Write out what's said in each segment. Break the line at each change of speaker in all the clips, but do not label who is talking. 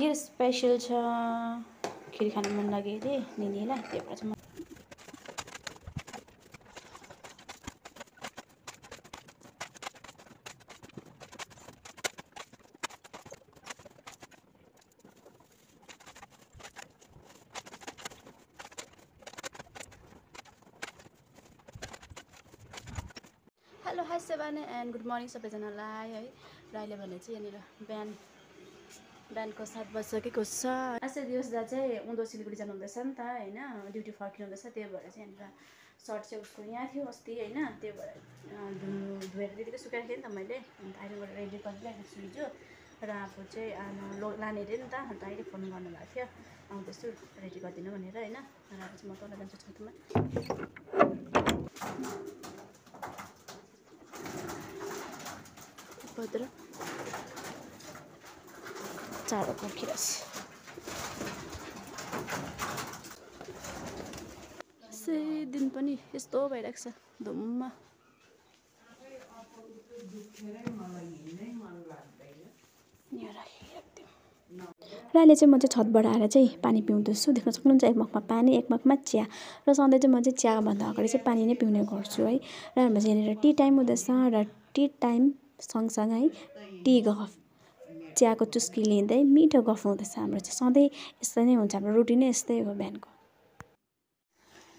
खिर special छ। खिर खानु मन लाग्यो अरे निनीलाई त्यही भएर चाहिँ हेलो हाई सेवाने एन्ड गुड मर्निङ सबैजनालाई है। र अहिले भने चाहिँ यहाँनिर बिहान बिहानको सात बजिसकेको छ। आजै दिवस दा चाहिँ उँधो सिलगढी जानु हुँदैछ नि त होइन? ड्युटी फर्किनु हुँदैछ त्यही भएर चाहिँ यहाँनिर सर्ट चाहिँ उसको यहाँ थियो अस्ति होइन? त्यही भएर धुनु धोएर त्यतिकै सुकाएको थिएँ नि त मैले। अन्त अहिलेबाट रेडी गरिरहेको छु हिजो र आफू चाहिँ आमा लो लाने अरे नि त अन्त अहिले फोन गर्नुभएको थियो। आउँदैछु रेडी गरिदिनु भनेर होइन? र अब चाहिँ म तल जान्छु छतमा। भद्र। चारो पर्खिरहेछ यसै दिन पनि यस्तो भइरहेको छ धुम्म। र अहिले चाहिँ म चाहिँ छतबाट आएर चाहिँ पानी पिउँदैछु। देख्न सक्नुहुन्छ एक मगमा पानी एक मगमा चिया। र सधैँ चाहिँ म चाहिँ चियाभन्दा अगाडि चाहिँ पानी नै पिउने गर्छु है। र हाम्रो चाहिँ यहाँनिर टी टाइम हुँदैछ र टी टाइम सँगसँगै टी गफ। चियाको चुस्की लिँदै मिठो गफ हुँदैछ हाम्रो चाहिँ। सधैँ यस्तै नै हुन्छ हाम्रो रुटिनै यस्तै हो बिहानको।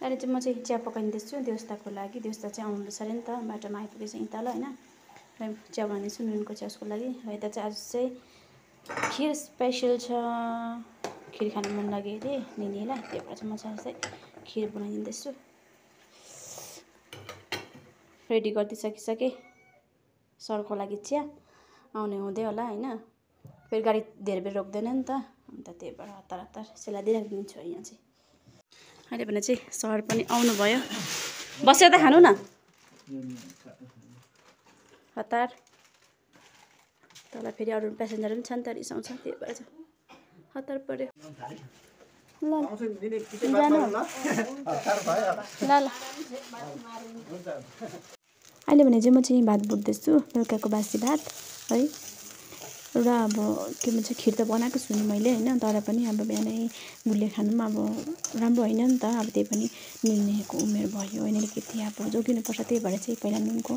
अहिले चाहिँ म चाहिँ चिया पकाइदिँदैछु देउस्ताको लागि। देउस्ता चाहिँ आउनुहुँदैछ अरे नि त बाटोमा आइपुगेछ यहीँ तल होइन चिया बनाइदिन्छु नुनको चिया उसको लागि। र यता चाहिँ आज चाहिँ खिर स्पेसल छ। खिर खानु मन लाग्यो अरे निनीलाई त्यही भएर चाहिँ म चाहिँ चाहिँ खिर बनाइदिँदैछु। रेडी गरिदिइसकिसकेँ सरको लागि चिया। आउने हुँदै होला होइन। फेरि गाडी धेरै बेर रोक्दैन नि त। अन्त त्यही भएर हतार हतार सेलाइदिइराखिदिन्छु यहाँ चाहिँ। अहिले भने चाहिँ सर पनि आउनुभयो। बसेर त खानु न। हतार। तल फेरि अरू प्यासेन्जर पनि छ नि त रिसाउँछ। त्यही भएर चाहिँ हतार पऱ्यो। ल। ल अहिले भने चाहिँ म चाहिँ भात भुट्दैछु बेलुकाको बासी भात है। र अब के भन्छ खिर त बनाएको छु नि मैले होइन? तर पनि अब बिहानै गुलियो खानु पनि अब राम्रो होइन नि त। अब त्यही पनि निल्नेको उमेर भयो होइन अलिकति अब जोगिनुपर्छ त्यही भएर चाहिँ पहिला नुनको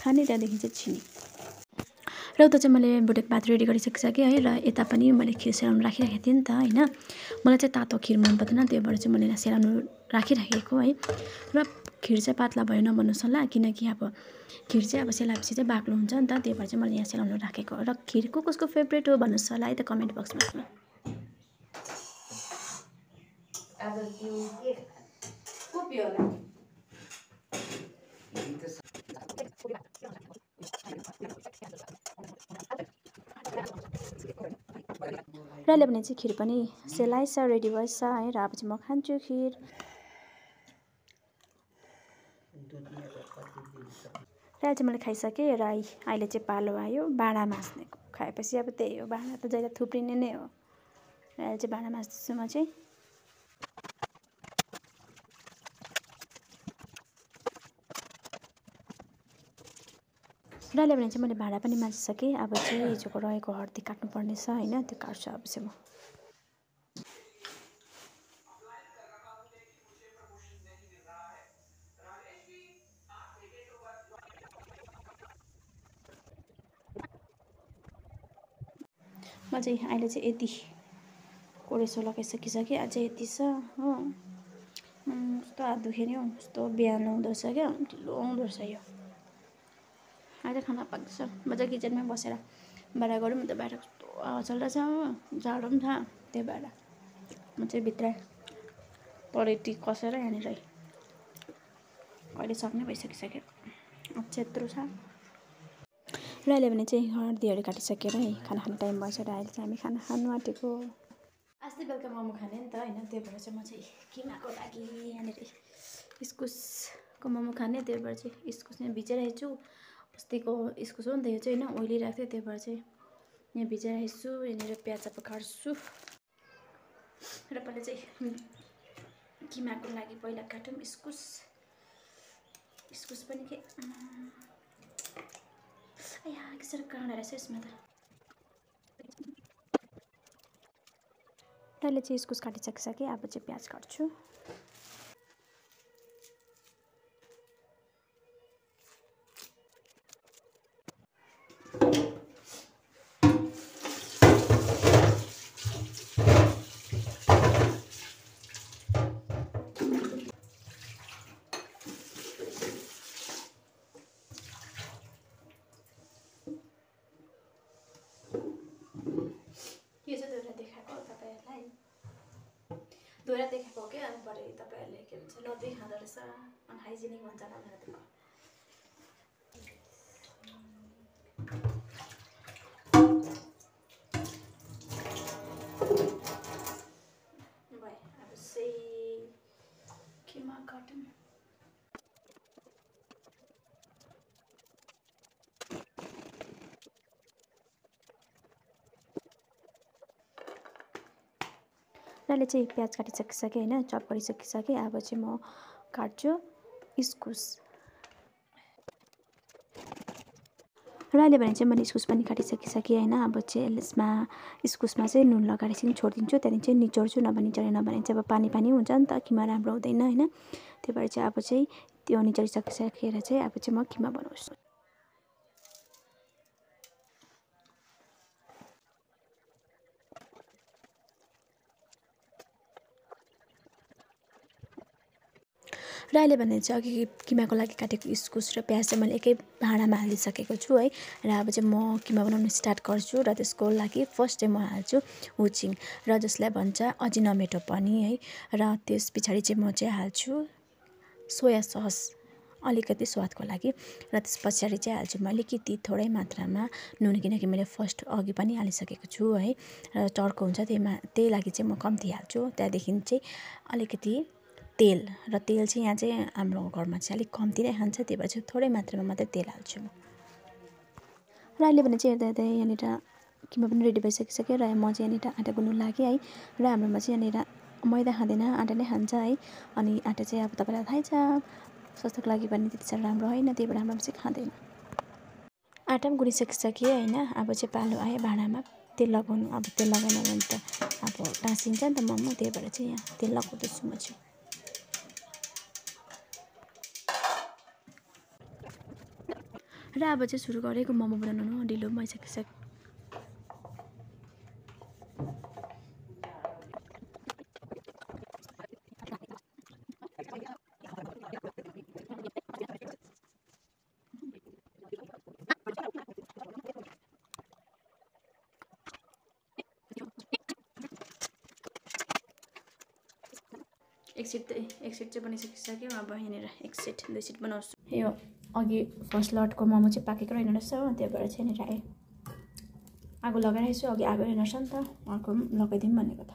खाने त्यहाँदेखि चाहिँ चिनी र उता चाहिँ मैले भुटेको भात रेडी गरिसकिसकेँ है र यता पनि मैले खिर सेलाउनु राखिराखेको थिएँ नि त होइन? मलाई चाहिँ तातो खिर मन पर्दैन त्यही भएर चाहिँ मैले सेलाउनु राखिराखेको है। र खिर चाहिँ पातला भयो नभन्नुहोस् होला किनकि अब खिर चाहिँ अब सेलाएपछि चाहिँ बाक्लो हुन्छ नि त त्यही भएर चाहिँ मैले यहाँ सेलाउनु राखेको र खिर को कसको फेभरेट हो भन्नुहोस् होला है त कमेन्ट बक्समा। र अहिले भने चाहिँ खिर पनि सेलाइछ रेडी भएछ है र अब चाहिँ म खान्छु खिर। चाहिँ मैले खाइसकेँ र अहिले चाहिँ पालो आयो भाँडा माझ्नेको खाएपछि। अब त्यही हो भाँडा त जहिले थुप्रिने नै हो। र अहिले चाहिँ भाँडा माझ्दैछु म चाहिँ। र भने चाहिँ मैले भाँडा पनि माझिसकेँ अब चाहिँ हिजोको रहेको हर्दी काट्नुपर्ने छ होइन? त्यो काट्छु अब चाहिँ म। म चाहिँ अहिले चाहिँ यति कोरेसो लगाइसकिसकेँ अझै यति छ हो। कस्तो हात दुख्यो नि हौ कस्तो बिहान हुँदो रहेछ क्या ढिलो हुँदो रहेछ यो। अहिले खाना पाक्दैछ मजा किचनमै बसेर बाहिर गरौँ अन्त बाहिर कस्तो हावा चलिरहेछ हो। जाडो पनि छ त्यही भएर म चाहिँ भित्र पलेटी कसेर यहाँनिर। अहिले सक्ने भइसकिसक्यो। अझै छ। र अहिले भने चाहिँ हर्दीहरू काटिसकेर है खाना खाने टाइम भएछ र अहिले चाहिँ हामी खाना खानु आँटेको अस्ति बेलुका मोमो खाने नि त होइन त्यही भएर चाहिँ म चाहिँ किमाको लागि यहाँनिर इस्कुसको मोमो खाने त्यही भएर चाहिँ इस्कुस यहाँ भिजाइरहेको छु अस्तिको इस्कुस हो नि त यो चाहिँ होइन ओइली राख्थ्यो त्यही भएर चाहिँ यहाँ भिजाइरहेको छु यहाँनिर प्याज अब काट्छु र पहिला चाहिँ किमाको लागि पहिला काटौँ इस्कुस इस्कुस पनि के काँड रहेछ यसमा तैँले चाहिँ इस्कुस काटिसक्छ कि अब चाहिँ प्याज काट्छु धोएर देखाएको हो क्या भरे तपाईँहरूले के भन्छ लद्दै खाँदो रहेछ अनहाइजेनिक हुन्छ होला भनेर त्यो भयो अब चाहिँ केमा काटौँ अहिले चाहिँ प्याज काटिसकिसकेँ होइन चप गरिसकिसकेँ अब चाहिँ म काट्छु। इस्कुस। र अहिले भने चाहिँ मैले इस्कुस पनि काटिसकिसकेँ होइन अब चाहिँ यसमा इस्कुसमा चाहिँ नुन लगाएर एकछिन छोडिदिन्छु त्यहाँदेखि चाहिँ निचोड्छु नभए निचोडे नभने चाहिँ अब पानी पानी हुन्छ नि त किमा राम्रो हुँदैन होइन। त्यही भएर चाहिँ अब चाहिँ त्यो निचोडिसकिसकेर चाहिँ अब चाहिँ म किमा बनाउँछु। र अहिले भने चाहिँ अघि किमाको लागि काटेको इस्कुस र प्याज चाहिँ मैले एकै भाँडामा हालिसकेको छु है। र अब चाहिँ म किमा बनाउनु स्टार्ट गर्छु र त्यसको लागि फर्स्ट चाहिँ म हाल्छु हुचिङ र जसलाई भन्छ अजिनामेटो पनि है। र त्यस पछाडि चाहिँ म चाहिँ हाल्छु सोया सस अलिकति स्वादको लागि। र त्यस पछाडि चाहिँ हाल्छु म अलिकति थोरै मात्रामा नुन किनकि मैले फर्स्ट अघि पनि हालिसकेको छु है। र चर्को हुन्छ त्यहीमा त्यही लागि चाहिँ म कम्ती हाल्छु। त्यहाँदेखि चाहिँ अलिकति तेल र तेल चाहिँ यहाँ चाहिँ हाम्रो घरमा चाहिँ अलिक कम्ती नै खान्छ त्यही भएर चाहिँ थोरै मात्रामा मात्रै तेल हाल्छु म। र अहिले भने चाहिँ हेर्दा हेर्दै यहाँनिर किमा पनि रेडी भइसकिसक्यो र म चाहिँ यहाँनिर आँटा गुन्नु लागेँ है। र हाम्रोमा चाहिँ यहाँनिर मैदा खाँदैन आँटा नै खान्छ है। अनि आँटा चाहिँ अब तपाईँलाई थाहै छ स्वास्थ्यको लागि पनि त्यति साह्रो राम्रो होइन त्यही भएर हाम्रोमा चाहिँ खाँदैन। आँटा पनि गुनिसकिसक्यो होइन अब चाहिँ पालो आयो भाँडामा तेल लगाउनु अब तेल लगाएन भने त अब टाँसिन्छ नि त मोमो त्यही भएर चाहिँ यहाँ तेल लगाउँदैछु म चाहिँ। र अब चाहिँ सुरु गरेको मोमो बनाउनु ढिलो पनि भइसकिसक्यो एक सिट एक सिट चाहिँ बनिसकिसक्यो अब यहाँनिर एक सिट दुई सिट बनाउँछु। यो अघि फर्स्ट लटको मोमो चाहिँ पाकेको रहेन रहेछ हो त्यही भएर चाहिँ यहाँनिर आयो आगो लगाइरहेको छु अघि आगो रहेन रहेछ नि त अर्को पनि लगाइदिउँ भनेको त।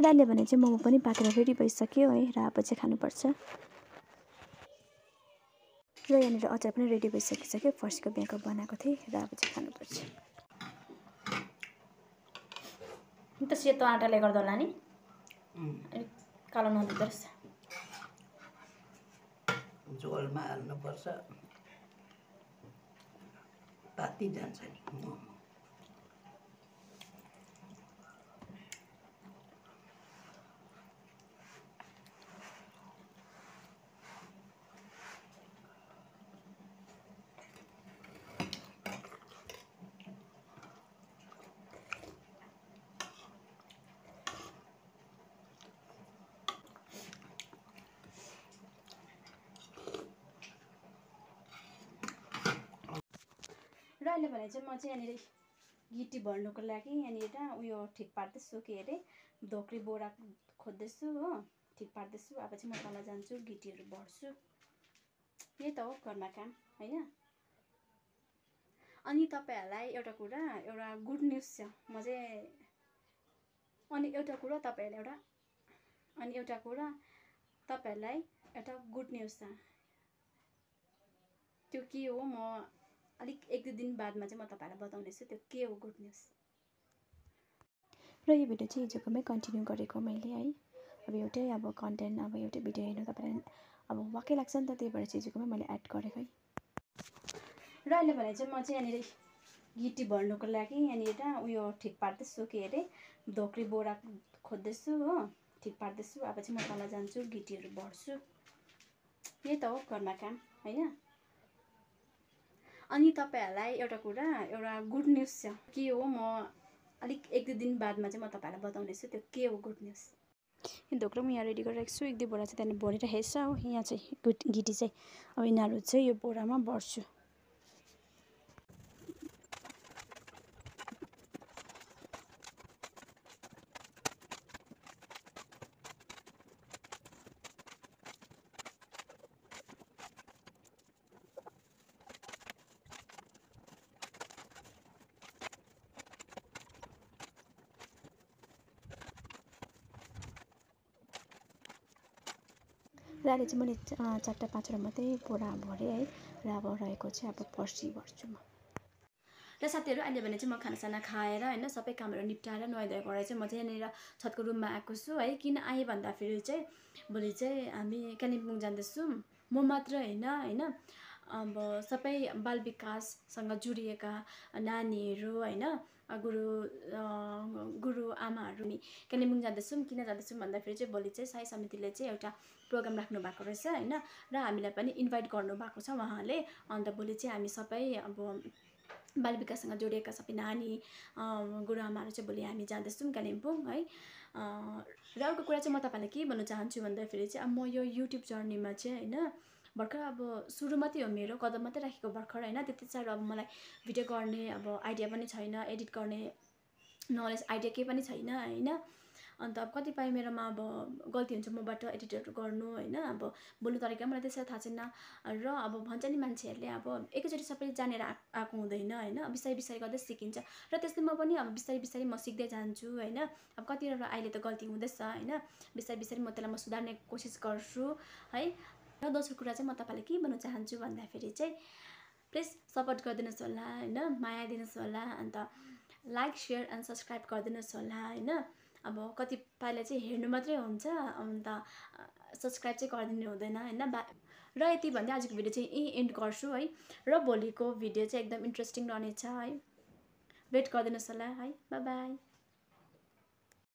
र अहिले भने चाहिँ मोमो पनि पाकेर रेडी भइसक्यो है र अब चाहिँ खानुपर्छ। र यहाँनिर अचार पनि रेडी भइसकिसक्यो फर्स्टको बिहाको बनाएको थिएँ र अब चाहिँ खानुपर्छ। त सेतो आँटाले गर्दा होला नि? अलिक कालो नहुँदो रहेछ।
झोलमा हाल्नुपर्छ। तात्ति जान्छ। नि
अहिले भने चाहिँ म चाहिँ यहाँनिर गिटी भर्नुको लागि यहाँनिर उयो ठिक पार्दैछु के अरे धोक्री बोरा खोज्दैछु हो ठिक पार्दैछु। अब चाहिँ म तल जान्छु गिटीहरू भर्छु। यही त हो घरमा काम होइन? अनि तपाईँहरूलाई एउटा कुरा एउटा गुड न्युज छ। म चाहिँ अनि एउटा कुरा तपाईँहरूलाई एउटा अनि एउटा कुरा तपाईँहरूलाई एउटा गुड न्युज छ। त्यो के हो म अलिक एक दुई दिन बादमा चाहिँ म तपाईँहरूलाई बताउनेछु त्यो के हो गुड न्युज र यो भिडियो चाहिँ हिजोकोमै कन्टिन्यू गरेको मैले है। अब एउटै अब कन्टेन्ट अब एउटै भिडियो हेर्नु तपाईँलाई अब वाक्कै लाग्छ नि त त्यही भएर चाहिँ हिजोकोमै मैले एड गरेको है। र अहिले भने चाहिँ म चाहिँ यहाँनिर गिटी भर्नुको लागि यहाँनिर उयो ठिक पार्दैछु के अरे धोक्री बोरा खोज्दैछु हो ठिक पार्दैछु। अब चाहिँ म तल जान्छु गिटीहरू भर्छु। यही त हो घरमा काम होइन? अनि तपाईँहरूलाई एउटा कुरा एउटा गुड न्युज छ। के हो म अलिक एक दुई दिन बादमा चाहिँ म तपाईँहरूलाई बताउनेछु त्यो के हो गुड न्युज धोक्रो म यहाँ रेडी गरिरहेको छु एक दुई बोरा चाहिँ त्यहाँनिर भरिरहेको छ हो यहाँ चाहिँ गिटी चाहिँ अब यिनीहरू चाहिँ यो बोरामा भर्छु र अहिले चाहिँ मैले चारवटा पाँचवटा मात्रै बोरा भरेँ है र अब रहेको चाहिँ अब पर्सि भर्छु म। र साथीहरू अहिले भने चाहिँ म खानासाना खाएर होइन सबै कामहरू निप्टाएर नुहाइधुवाइ गरेर चाहिँ म चाहिँ यहाँनिर छतको रुममा आएको छु है। किन आएँ भन्दाखेरि चाहिँ भोलि चाहिँ हामी कालिम्पोङ जाँदैछौँ। म मात्र होइन होइन। अब सबै बाल विकाससँग जोडिएका नानीहरू होइन। गुरु गुरु आमाहरू कालिम्पोङ जाँदैछौँ। किन जाँदैछौँ भन्दाखेरि चाहिँ भोलि चाहिँ साई समितिले चाहिँ एउटा प्रोग्राम राख्नु भएको रहेछ होइन? र हामीलाई पनि इन्भाइट गर्नुभएको छ उहाँले। अन्त भोलि चाहिँ हामी सबै अब बाल विकाससँग जोडिएका सबै नानी गुरुआमाहरू चाहिँ भोलि हामी जाँदैछौँ कालिम्पोङ है? र अर्को कुरा चाहिँ म तपाईँलाई के भन्न चाहन्छु भन्दाखेरि चाहिँ अब म यो युट्युब जर्नीमा चाहिँ होइन भर्खर अब सुरु मात्रै हो मेरो कदम मात्रै राखेको भर्खर होइन? त्यति साह्रो अब मलाई भिडियो गर्ने अब आइडिया पनि छैन एडिट गर्ने नलेज आइडिया केही पनि छैन होइन? अन्त अब कतिपय मेरोमा अब गल्ती हुन्छ मबाट एडिटहरू गर्नु होइन अब बोल्नु तरिका मलाई त्यसरी थाहा छैन। र अब भन्छ नि मान्छेहरूले अब एकैचोटि सबै जानेर आएको हुँदैन होइन बिस्तारै बिस्तारै गर्दै सिकिन्छ। र त्यस्तै म पनि अब बिस्तारै बिस्तारै म सिक्दै जान्छु होइन। अब कतिवटा अहिले त गल्ती हुँदैछ होइन बिस्तारै बिस्तारै म त्यसलाई म सुधार्ने कोसिस गर्छु है। र दोस्रो कुरा चाहिँ म तपाईँलाई के भन्न चाहन्छु भन्दाखेरि चाहिँ प्लिज सपोर्ट गरिदिनुहोस् होला होइन माया दिनुहोस् होला अन्त लाइक सेयर एन्ड सब्सक्राइब गरिदिनुहोस् होला होइन। अब कतिपयलाई चाहिँ हेर्नु मात्रै हुन्छ अन्त सब्सक्राइब चाहिँ गरिदिनु हुँदैन होइन? बा र यति भन्दै आजको भिडियो चाहिँ यहीँ एन्ड गर्छु है। र भोलिको भिडियो चाहिँ एकदम इन्ट्रेस्टिङ रहनेछ है। वेट गरिदिनुहोस् होला है। बाई